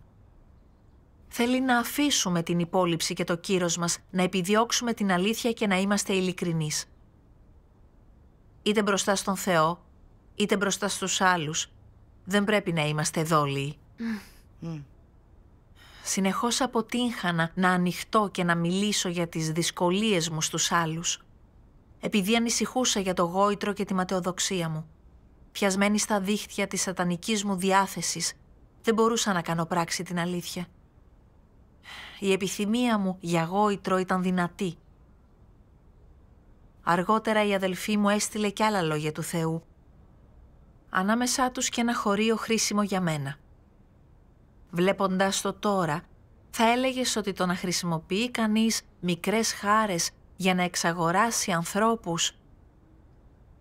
Θέλει να αφήσουμε την υπόλοιψη και το κύρος μας, να επιδιώξουμε την αλήθεια και να είμαστε ειλικρινείς. Είτε μπροστά στον Θεό, είτε μπροστά στους άλλους, δεν πρέπει να είμαστε δόλιοι. Mm. Συνεχώς αποτύχανα να ανοιχτώ και να μιλήσω για τις δυσκολίες μου στους άλλους επειδή ανησυχούσα για το γόητρο και τη ματαιοδοξία μου. Πιασμένη στα δίχτυα της σατανικής μου διάθεσης, δεν μπορούσα να κάνω πράξη την αλήθεια. Η επιθυμία μου για γόητρο ήταν δυνατή. Αργότερα η αδελφή μου έστειλε κι άλλα λόγια του Θεού. Ανάμεσά τους και ένα χωρίο χρήσιμο για μένα. Βλέποντας το τώρα, θα έλεγες ότι το να χρησιμοποιεί κανείς μικρές χάρες για να εξαγοράσει ανθρώπους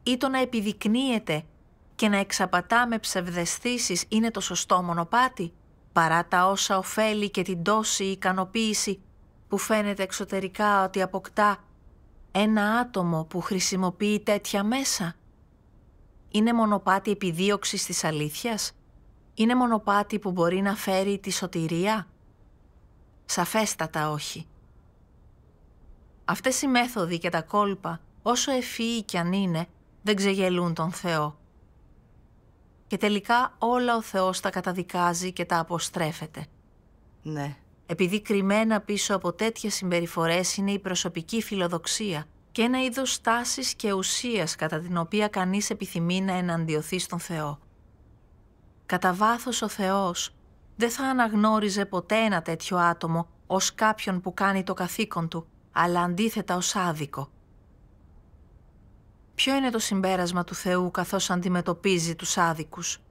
ή το να επιδεικνύεται και να εξαπατά με ψευδεστήσεις είναι το σωστό μονοπάτι, παρά τα όσα ωφέλει και την τόση ικανοποίηση που φαίνεται εξωτερικά ότι αποκτά ένα άτομο που χρησιμοποιεί τέτοια μέσα. Είναι μονοπάτι επιδίωξης της αλήθειας; Είναι μονοπάτι που μπορεί να φέρει τη σωτηρία; Σαφέστατα όχι. Αυτές οι μέθοδοι και τα κόλπα, όσο ευφυεί κι αν είναι, δεν ξεγελούν τον Θεό. Και τελικά όλα ο Θεός τα καταδικάζει και τα αποστρέφεται. Ναι. Επειδή κρυμμένα πίσω από τέτοιες συμπεριφορές είναι η προσωπική φιλοδοξία και ένα είδος στάσης και ουσίας κατά την οποία κανείς επιθυμεί να εναντιωθεί στον Θεό. Κατά βάθος ο Θεός δεν θα αναγνώριζε ποτέ ένα τέτοιο άτομο ως κάποιον που κάνει το καθήκον του αλλά αντίθετα ως άδικο. Ποιο είναι το συμπέρασμα του Θεού καθώς αντιμετωπίζει τους άδικους;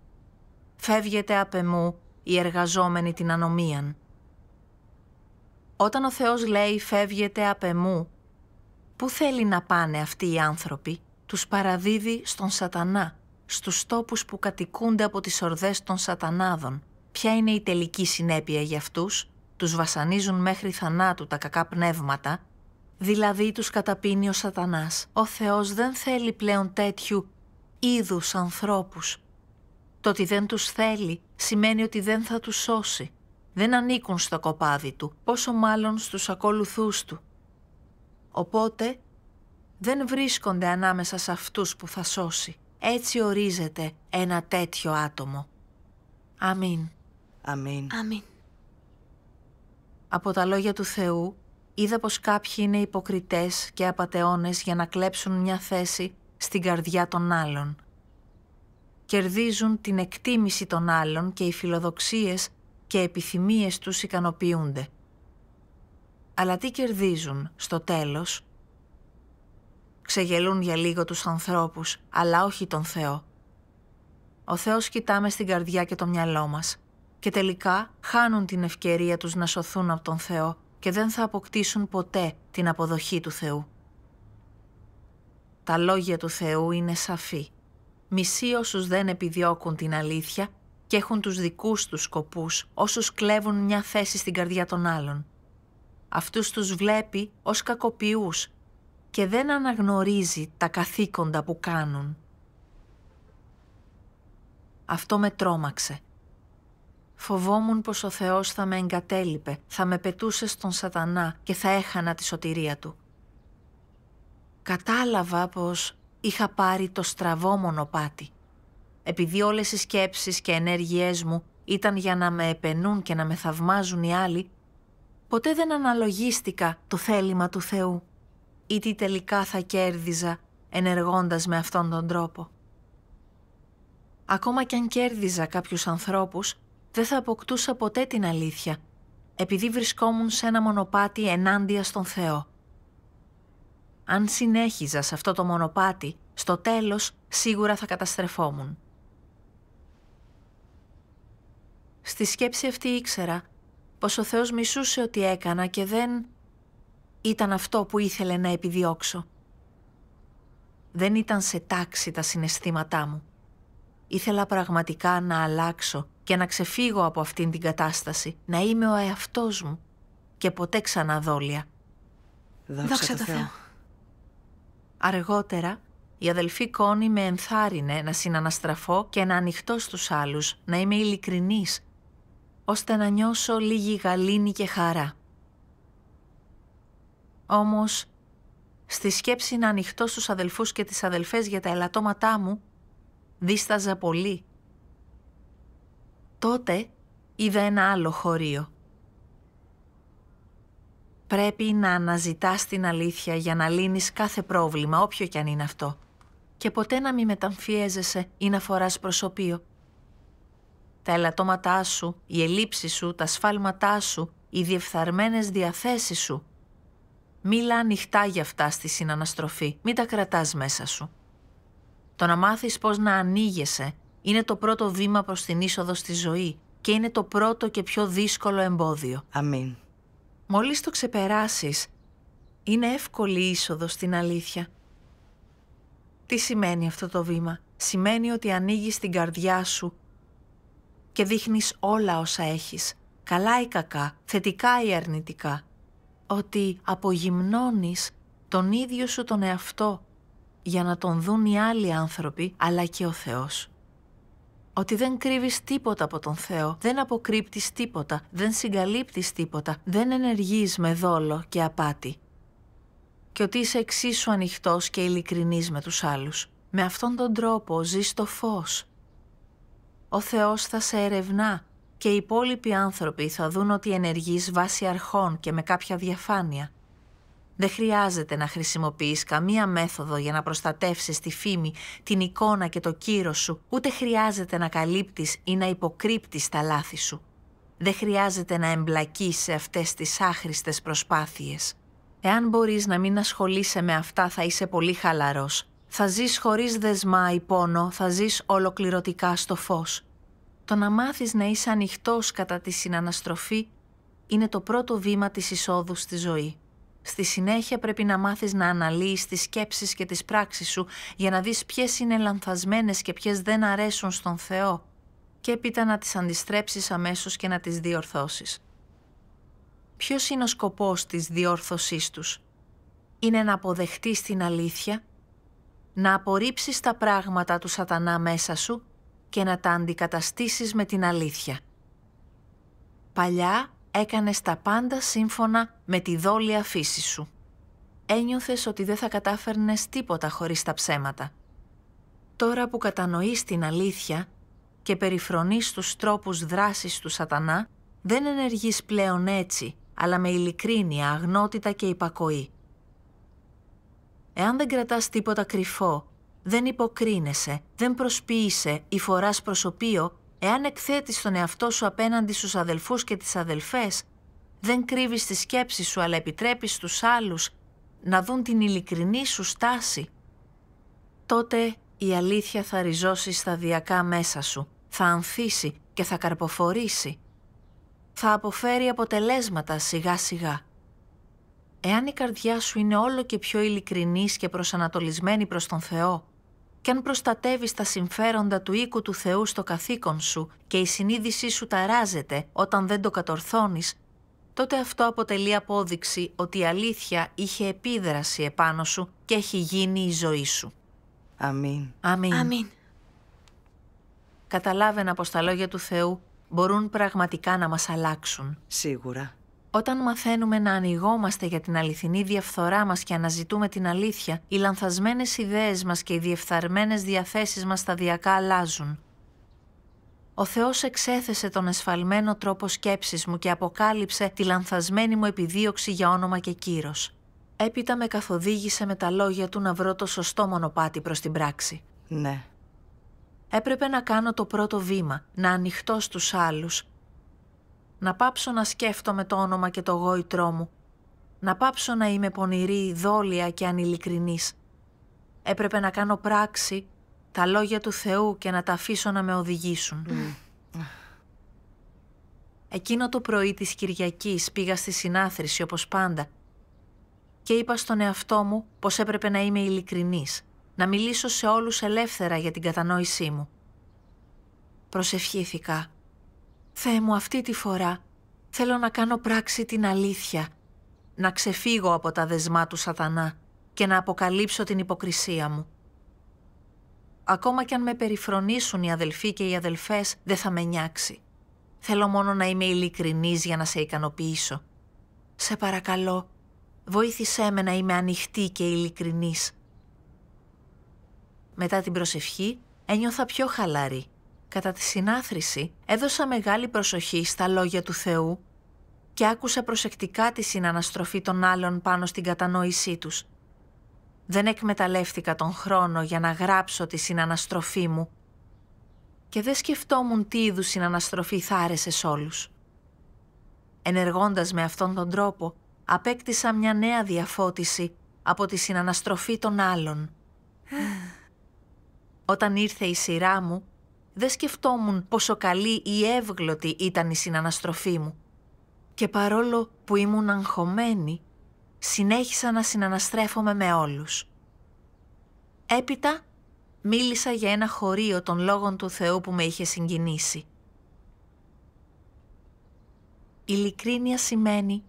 Φεύγεται απ' εμού οι εργαζόμενοι την ανομίαν. Όταν ο Θεός λέει φεύγεται απ' εμού, πού θέλει να πάνε αυτοί οι άνθρωποι, τους παραδίδει στον σατανά, στους τόπους που κατοικούνται από τις ορδές των σατανάδων. Ποια είναι η τελική συνέπεια για αυτούς, τους βασανίζουν μέχρι θανάτου τα κακά πνεύματα; Δηλαδή τους καταπίνει ο σατανάς. Ο Θεός δεν θέλει πλέον τέτοιου είδους ανθρώπους. Το ότι δεν τους θέλει σημαίνει ότι δεν θα τους σώσει. Δεν ανήκουν στο κοπάδι του, πόσο μάλλον στους ακολουθούς του. Οπότε δεν βρίσκονται ανάμεσα σε αυτούς που θα σώσει. Έτσι ορίζεται ένα τέτοιο άτομο. Αμήν. Αμήν. Αμήν. Από τα λόγια του Θεού είδα πως κάποιοι είναι υποκριτές και απατεώνες για να κλέψουν μια θέση στην καρδιά των άλλων. Κερδίζουν την εκτίμηση των άλλων και οι φιλοδοξίες και επιθυμίες τους ικανοποιούνται. Αλλά τι κερδίζουν στο τέλος; Ξεγελούν για λίγο τους ανθρώπους, αλλά όχι τον Θεό. Ο Θεός κοιτάμε στην καρδιά και το μυαλό μας και τελικά χάνουν την ευκαιρία τους να σωθούν από τον Θεό και δεν θα αποκτήσουν ποτέ την αποδοχή του Θεού. Τα λόγια του Θεού είναι σαφή. Μισεί όσους δεν επιδιώκουν την αλήθεια και έχουν τους δικούς τους σκοπούς, όσους κλέβουν μια θέση στην καρδιά των άλλων. Αυτούς τους βλέπει ως κακοποιούς και δεν αναγνωρίζει τα καθήκοντα που κάνουν. Αυτό με τρόμαξε. Φοβόμουν πως ο Θεός θα με εγκατέλειπε, θα με πετούσε στον σατανά και θα έχανα τη σωτηρία του. Κατάλαβα πως είχα πάρει το στραβό μονοπάτι. Επειδή όλες οι σκέψεις και ενέργειές μου ήταν για να με επενούν και να με θαυμάζουν οι άλλοι, ποτέ δεν αναλογίστηκα το θέλημα του Θεού ή τι τελικά θα κέρδιζα ενεργώντας με αυτόν τον τρόπο. Ακόμα κι αν κέρδιζα κάποιους ανθρώπους, δεν θα αποκτούσα ποτέ την αλήθεια, επειδή βρισκόμουν σε ένα μονοπάτι ενάντια στον Θεό. Αν συνέχιζα σε αυτό το μονοπάτι, στο τέλος σίγουρα θα καταστρεφόμουν. Στη σκέψη αυτή ήξερα πως ο Θεός μισούσε ότι έκανα και δεν ήταν αυτό που ήθελε να επιδιώξω. Δεν ήταν σε τάξη τα συναισθήματά μου. Ήθελα πραγματικά να αλλάξω και να ξεφύγω από αυτήν την κατάσταση, να είμαι ο εαυτός μου και ποτέ ξανά δόλια. Δόξα, Δόξα τω τω Θεώ. Θεώ. Αργότερα, η αδελφή Κόνη με ενθάρρυνε να συναναστραφώ και να ανοιχτώ στους άλλους, να είμαι ειλικρινής, ώστε να νιώσω λίγη γαλήνη και χαρά. Όμως, στη σκέψη να ανοιχτώ στους αδελφούς και τις αδελφές για τα ελαττώματά μου, δίσταζα πολύ. Τότε είδα ένα άλλο χωρίο. Πρέπει να αναζητάς την αλήθεια για να λύνεις κάθε πρόβλημα, όποιο κι αν είναι αυτό. Και ποτέ να μην μεταμφιέζεσαι ή να φοράς προσωπείο. Τα ελαττώματά σου, οι ελλείψεις σου, τα σφάλματά σου, οι διεφθαρμένες διαθέσεις σου. Μίλα ανοιχτά για αυτά στη συναναστροφή, μην τα κρατάς μέσα σου. Το να μάθεις πώς να ανοίγεσαι είναι το πρώτο βήμα προς την είσοδο στη ζωή και είναι το πρώτο και πιο δύσκολο εμπόδιο. Αμήν. Μόλις το ξεπεράσεις, είναι εύκολη η είσοδος στην αλήθεια. Τι σημαίνει αυτό το βήμα; Σημαίνει ότι ανοίγεις την καρδιά σου και δείχνεις όλα όσα έχεις, καλά ή κακά, θετικά ή αρνητικά. Ότι απογυμνώνεις τον ίδιο σου τον εαυτό για να τον δουν οι άλλοι άνθρωποι, αλλά και ο Θεός. Ότι δεν κρύβεις τίποτα από τον Θεό, δεν αποκρύπτεις τίποτα, δεν συγκαλύπτεις τίποτα, δεν ενεργείς με δόλο και απάτη. Και ότι είσαι εξίσου ανοιχτός και ειλικρινής με τους άλλους. Με αυτόν τον τρόπο ζεις το φως. Ο Θεός θα σε ερευνά και οι υπόλοιποι άνθρωποι θα δουν ότι ενεργείς βάσει αρχών και με κάποια διαφάνεια. Δεν χρειάζεται να χρησιμοποιείς καμία μέθοδο για να προστατεύσεις τη φήμη, την εικόνα και το κύρος σου, ούτε χρειάζεται να καλύπτεις ή να υποκρύπτεις τα λάθη σου. Δεν χρειάζεται να εμπλακείς σε αυτές τις άχρηστες προσπάθειες. Εάν μπορείς να μην ασχολείσαι με αυτά θα είσαι πολύ χαλαρός. Θα ζεις χωρίς δεσμά ή πόνο, θα ζεις ολοκληρωτικά στο φως. Το να μάθεις να είσαι ανοιχτός κατά τη συναναστροφή είναι το πρώτο βήμα της εισόδου στη ζωή. Στη συνέχεια πρέπει να μάθεις να αναλύεις τις σκέψεις και τις πράξεις σου για να δεις ποιες είναι λανθασμένες και ποιες δεν αρέσουν στον Θεό και έπειτα να τις αντιστρέψεις αμέσως και να τις διορθώσεις. Ποιος είναι ο σκοπός της διόρθωσής τους; Είναι να αποδεχτείς την αλήθεια να απορρίψεις τα πράγματα του σατανά μέσα σου και να τα αντικαταστήσεις με την αλήθεια. Παλιά έκανες τα πάντα σύμφωνα με τη δόλια φύση σου. Ένιωθες ότι δεν θα κατάφερνες τίποτα χωρίς τα ψέματα. Τώρα που κατανοείς την αλήθεια και περιφρονείς τους τρόπους δράσης του σατανά, δεν ενεργείς πλέον έτσι, αλλά με ειλικρίνεια, αγνότητα και υπακοή. Εάν δεν κρατάς τίποτα κρυφό, δεν υποκρίνεσαι, δεν προσποιείσαι ή φοράς προσωπείο, εάν εκθέτεις τον εαυτό σου απέναντι στους αδελφούς και τις αδελφές, δεν κρύβεις τη σκέψη σου αλλά επιτρέπεις στους άλλους να δουν την ειλικρινή σου στάση, τότε η αλήθεια θα ριζώσει σταδιακά μέσα σου, θα ανθίσει και θα καρποφορήσει. Θα αποφέρει αποτελέσματα σιγά σιγά. Εάν η καρδιά σου είναι όλο και πιο ειλικρινής και προσανατολισμένη προς τον Θεό και αν προστατεύεις τα συμφέροντα του οίκου του Θεού στο καθήκον σου και η συνείδησή σου ταράζεται όταν δεν το κατορθώνεις, τότε αυτό αποτελεί απόδειξη ότι η αλήθεια είχε επίδραση επάνω σου και έχει γίνει η ζωή σου. Αμήν. Αμήν. Αμήν. Καταλάβαινα πως τα λόγια του Θεού μπορούν πραγματικά να μας αλλάξουν. Σίγουρα. Όταν μαθαίνουμε να ανοιγόμαστε για την αληθινή διαφθορά μας και αναζητούμε την αλήθεια, οι λανθασμένες ιδέες μας και οι διεφθαρμένες διαθέσεις μας σταδιακά αλλάζουν. Ο Θεός εξέθεσε τον εσφαλμένο τρόπο σκέψης μου και αποκάλυψε τη λανθασμένη μου επιδίωξη για όνομα και κύρος. Έπειτα με καθοδήγησε με τα λόγια του να βρω το σωστό μονοπάτι προς την πράξη. Ναι. Έπρεπε να κάνω το πρώτο βήμα, να ανοιχτώ στους άλλους, να πάψω να σκέφτομαι το όνομα και το γόητρό μου, να πάψω να είμαι πονηρή, δόλια και ανηλικρινής. Έπρεπε να κάνω πράξη τα λόγια του Θεού και να τα αφήσω να με οδηγήσουν. Εκείνο το πρωί της Κυριακής πήγα στη συνάθρηση όπως πάντα και είπα στον εαυτό μου πως έπρεπε να είμαι ειλικρινής, να μιλήσω σε όλους ελεύθερα για την κατανόησή μου. Προσευχήθηκα. Θεέ μου αυτή τη φορά θέλω να κάνω πράξη την αλήθεια, να ξεφύγω από τα δεσμά του σατανά και να αποκαλύψω την υποκρισία μου. Ακόμα κι αν με περιφρονήσουν οι αδελφοί και οι αδελφές, δεν θα με νιάξει. Θέλω μόνο να είμαι ειλικρινής για να σε ικανοποιήσω. Σε παρακαλώ, βοήθησέ με να είμαι ανοιχτή και ειλικρινής. Μετά την προσευχή ένιωθα πιο χαλαρή. Κατά τη συνάθρηση έδωσα μεγάλη προσοχή στα λόγια του Θεού και άκουσα προσεκτικά τη συναναστροφή των άλλων πάνω στην κατανόησή τους. Δεν εκμεταλλεύτηκα τον χρόνο για να γράψω τη συναναστροφή μου και δεν σκεφτόμουν τι είδους συναναστροφή θα άρεσε σε όλους. Ενεργώντας με αυτόν τον τρόπο, απέκτησα μια νέα διαφώτιση από τη συναναστροφή των άλλων. Όταν ήρθε η σειρά μου, δεν σκεφτόμουν πόσο καλή ή εύγλωτη ήταν η συναναστροφή μου. Και παρόλο που ήμουν αγχωμένη, συνέχισα να συναναστρέφομαι με όλους. Έπειτα μίλησα για ένα χωρίο των λόγων του Θεού που με είχε συγκινήσει. Ειλικρίνεια σημαίνει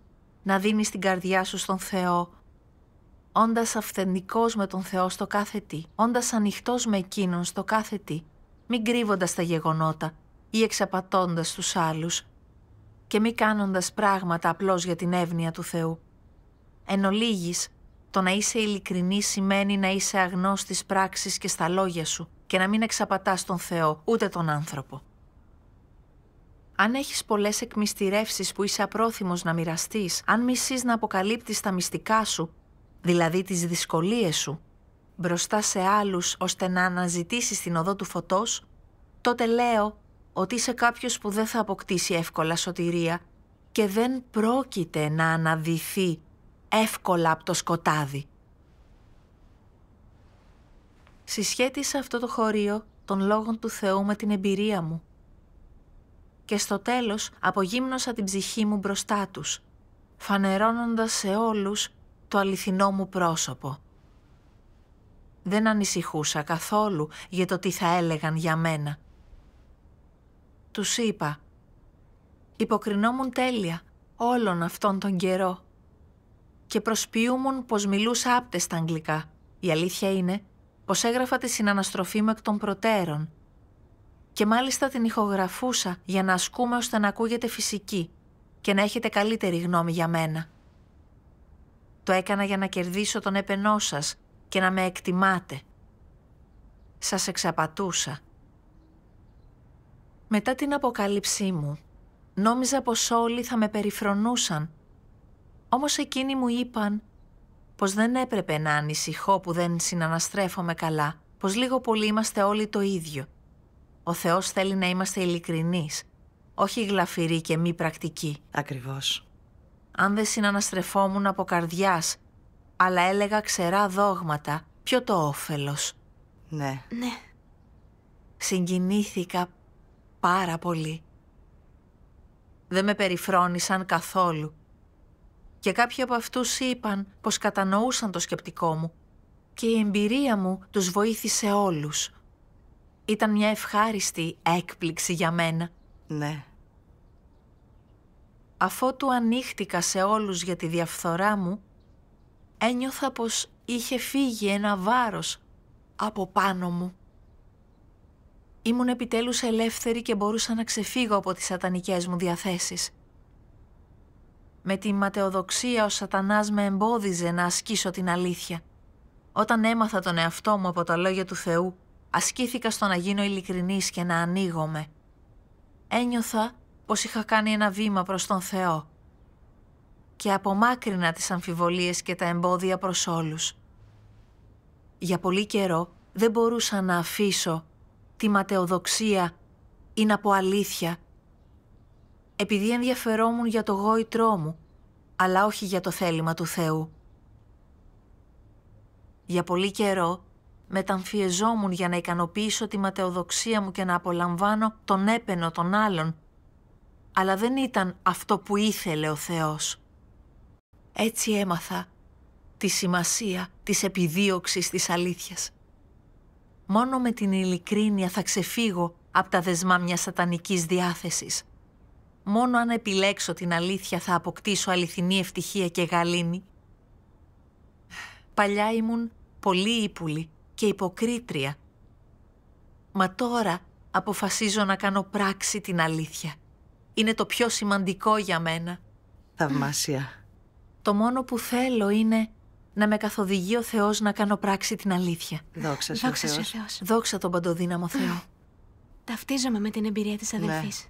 να δίνεις την καρδιά σου στον Θεό, όντας αυθεντικός με τον Θεό στο κάθε τι, όντας ανοιχτός με Εκείνον στο κάθε τι, μην κρύβοντας τα γεγονότα ή εξαπατώντας τους άλλους και μη κάνοντας πράγματα απλώς για την εύνοια του Θεού. Εν ολίγης, το να είσαι ειλικρινής σημαίνει να είσαι αγνός στις πράξεις και στα λόγια σου και να μην εξαπατάς τον Θεό ούτε τον άνθρωπο. Αν έχεις πολλές εκμυστηρεύσεις που είσαι απρόθυμος να μοιραστείς, αν μισείς να αποκαλύπτεις τα μυστικά σου, δηλαδή τις δυσκολίες σου, μπροστά σε άλλους ώστε να αναζητήσεις την οδό του φωτός, τότε λέω ότι είσαι κάποιος που δεν θα αποκτήσει εύκολα σωτηρία και δεν πρόκειται να αναδυθεί εύκολα από το σκοτάδι. Συσχέτισα αυτό το χωρίο των λόγων του Θεού με την εμπειρία μου και στο τέλος απογύμνωσα την ψυχή μου μπροστά τους, φανερώνοντας σε όλους το αληθινό μου πρόσωπο. Δεν ανησυχούσα καθόλου για το τι θα έλεγαν για μένα. Τους είπα, υποκρινόμουν τέλεια όλον αυτόν τον καιρό και προσποιούμουν πως μιλούσα άπτες στα αγγλικά. Η αλήθεια είναι πως έγραφα τη συναναστροφή μου εκ των προτέρων και μάλιστα την ηχογραφούσα για να ασκούμε ώστε να ακούγεται φυσική και να έχετε καλύτερη γνώμη για μένα. Το έκανα για να κερδίσω τον έπαινό σας και να με εκτιμάτε. Σας εξαπατούσα. Μετά την αποκάλυψή μου, νόμιζα πως όλοι θα με περιφρονούσαν. Όμως εκείνοι μου είπαν πως δεν έπρεπε να ανησυχώ που δεν συναναστρέφομαι καλά, πως λίγο πολύ είμαστε όλοι το ίδιο. Ο Θεός θέλει να είμαστε ειλικρινείς, όχι γλαφυροί και μη πρακτικοί. Ακριβώς. Αν δεν συναναστρεφόμουν από καρδιάς, αλλά έλεγα ξερά δόγματα, ποιο το όφελος. Ναι. Ναι. Συγκινήθηκα πάρα πολύ. Δεν με περιφρόνησαν καθόλου. Και κάποιοι από αυτούς είπαν πως κατανοούσαν το σκεπτικό μου και η εμπειρία μου τους βοήθησε όλους. Ήταν μια ευχάριστη έκπληξη για μένα. Ναι. Αφότου ανοίχτηκα σε όλους για τη διαφθορά μου, ένιωθα πως είχε φύγει ένα βάρος από πάνω μου. Ήμουν επιτέλους ελεύθερη και μπορούσα να ξεφύγω από τις σατανικές μου διαθέσεις. Με τη ματαιοδοξία ο σατανάς με εμπόδιζε να ασκήσω την αλήθεια. Όταν έμαθα τον εαυτό μου από τα λόγια του Θεού, ασκήθηκα στο να γίνω ειλικρινής και να ανοίγομαι. Ένιωθα πως είχα κάνει ένα βήμα προς τον Θεό και απομάκρυνα τις αμφιβολίες και τα εμπόδια προς όλους. Για πολύ καιρό δεν μπορούσα να αφήσω τη ματαιοδοξία ή να πω αλήθεια επειδή ενδιαφερόμουν για το γόητρό μου, αλλά όχι για το θέλημα του Θεού. Για πολύ καιρό μεταμφιεζόμουν για να ικανοποιήσω τη ματαιοδοξία μου και να απολαμβάνω τον έπαινο των άλλων, αλλά δεν ήταν αυτό που ήθελε ο Θεός. Έτσι έμαθα τη σημασία της επιδίωξης της αλήθειας. Μόνο με την ειλικρίνεια θα ξεφύγω από τα δεσμά μιας σατανικής διάθεσης. Μόνο αν επιλέξω την αλήθεια θα αποκτήσω αληθινή ευτυχία και γαλήνη. Παλιά ήμουν πολύ ύπουλη και υποκρίτρια. Μα τώρα αποφασίζω να κάνω πράξη την αλήθεια. Είναι το πιο σημαντικό για μένα. Θαυμάσια. Το μόνο που θέλω είναι να με καθοδηγεί ο Θεός να κάνω πράξη την αλήθεια. Δόξα σου, Δόξα σου, Θεός. Θεός. Δόξα τον παντοδύναμο Θεό. Ταυτίζομαι με την εμπειρία της Ναι. αδελφής.